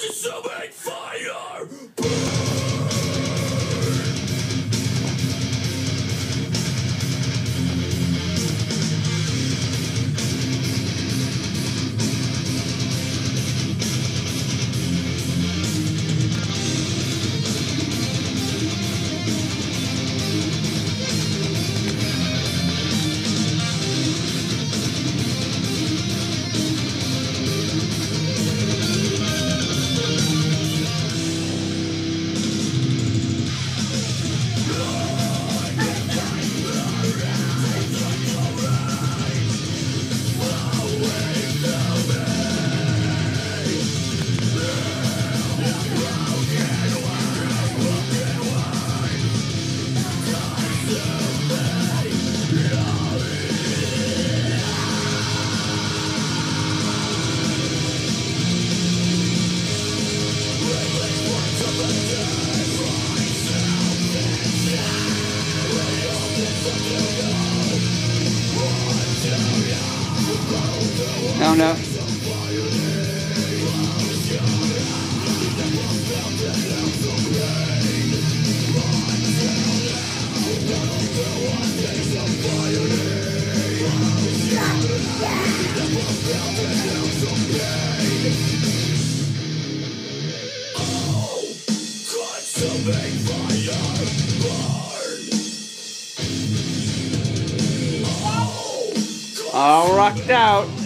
consuming fire. No, no. All rocked out.